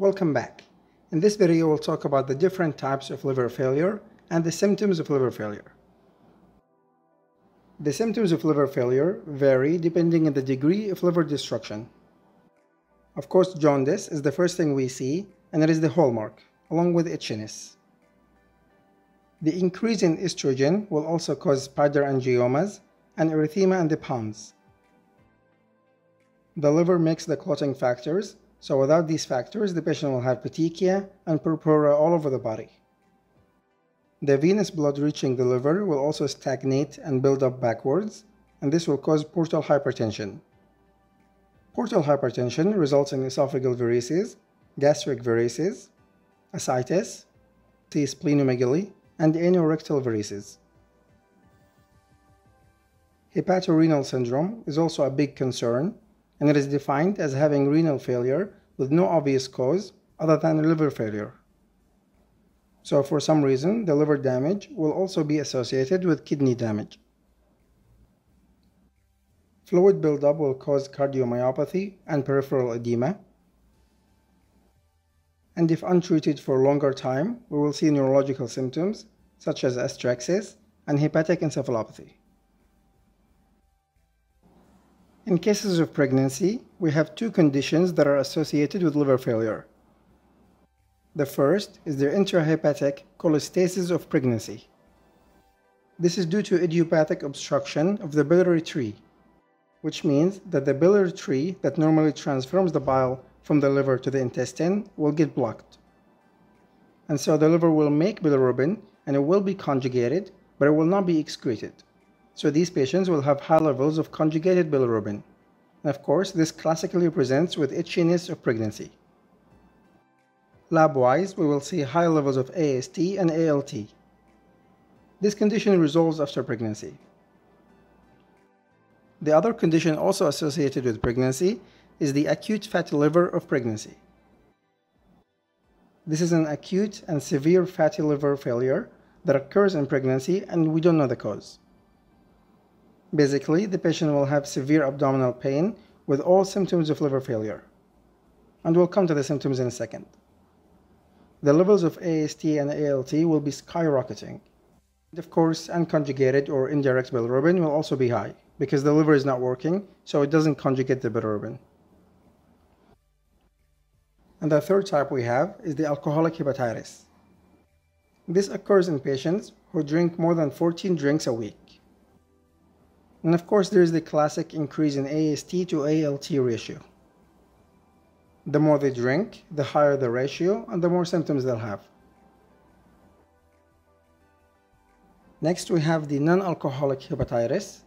Welcome back. In this video, we'll talk about the different types of liver failure and the symptoms of liver failure. The symptoms of liver failure vary depending on the degree of liver destruction. Of course, jaundice is the first thing we see, and it is the hallmark, along with itchiness. The increase in estrogen will also cause spider angiomas and erythema in the palms. The liver makes the clotting factors, so without these factors, the patient will have petechia and purpura all over the body. The venous blood reaching the liver will also stagnate and build up backwards, and this will cause portal hypertension. Portal hypertension results in esophageal varices, gastric varices, ascites, splenomegaly, and anorectal varices. Hepatorenal syndrome is also a big concern, and it is defined as having renal failure with no obvious cause other than liver failure. So for some reason, the liver damage will also be associated with kidney damage. Fluid buildup will cause cardiomyopathy and peripheral edema. And if untreated for a longer time, we will see neurological symptoms such as asterixis and hepatic encephalopathy. In cases of pregnancy, we have two conditions that are associated with liver failure. The first is the intrahepatic cholestasis of pregnancy. This is due to idiopathic obstruction of the biliary tree, which means that the biliary tree that normally transforms the bile from the liver to the intestine will get blocked. And so the liver will make bilirubin and it will be conjugated, but it will not be excreted. So these patients will have high levels of conjugated bilirubin. And of course, this classically presents with itchiness of pregnancy. Lab-wise, we will see high levels of AST and ALT. This condition resolves after pregnancy. The other condition also associated with pregnancy is the acute fatty liver of pregnancy. This is an acute and severe fatty liver failure that occurs in pregnancy and we don't know the cause. Basically, the patient will have severe abdominal pain with all symptoms of liver failure. And we'll come to the symptoms in a second the levels of AST and ALT will be skyrocketing. And of course, unconjugated or indirect bilirubin will also be high because the liver is not working, so it doesn't conjugate the bilirubin. And the third type we have is the alcoholic hepatitis. This occurs in patients who drink more than 14 drinks a week. And of course, there is the classic increase in AST to ALT ratio. The more they drink, the higher the ratio and the more symptoms they'll have. Next we have the non-alcoholic hepatitis.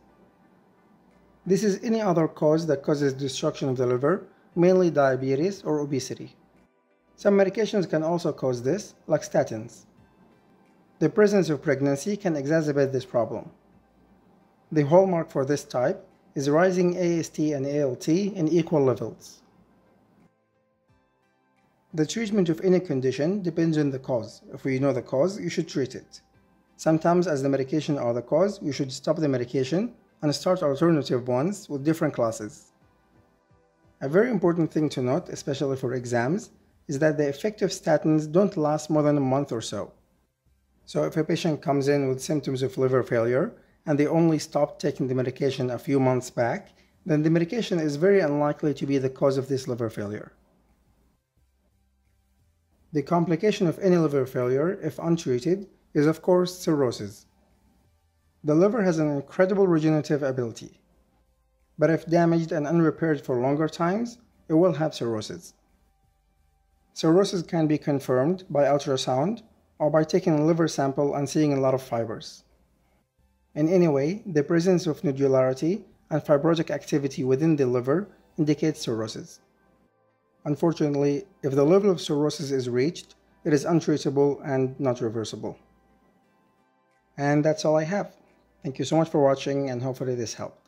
This is any other cause that causes destruction of the liver, mainly diabetes or obesity. Some medications can also cause this, like statins. The presence of pregnancy can exacerbate this problem. The hallmark for this type is rising AST and ALT in equal levels. The treatment of any condition depends on the cause. If we know the cause, you should treat it. Sometimes as the medication are the cause, you should stop the medication and start alternative ones with different classes. A very important thing to note, especially for exams, is that the effective statins don't last more than a month or so. So if a patient comes in with symptoms of liver failure and they only stopped taking the medication a few months back, then the medication is very unlikely to be the cause of this liver failure. The complication of any liver failure, if untreated, is of course cirrhosis. The liver has an incredible regenerative ability, but if damaged and unrepaired for longer times, it will have cirrhosis. Cirrhosis can be confirmed by ultrasound or by taking a liver sample and seeing a lot of fibers. In any way, the presence of nodularity and fibrotic activity within the liver indicates cirrhosis. Unfortunately, if the level of cirrhosis is reached, it is untreatable and not reversible. And that's all I have. Thank you so much for watching and hopefully this helped.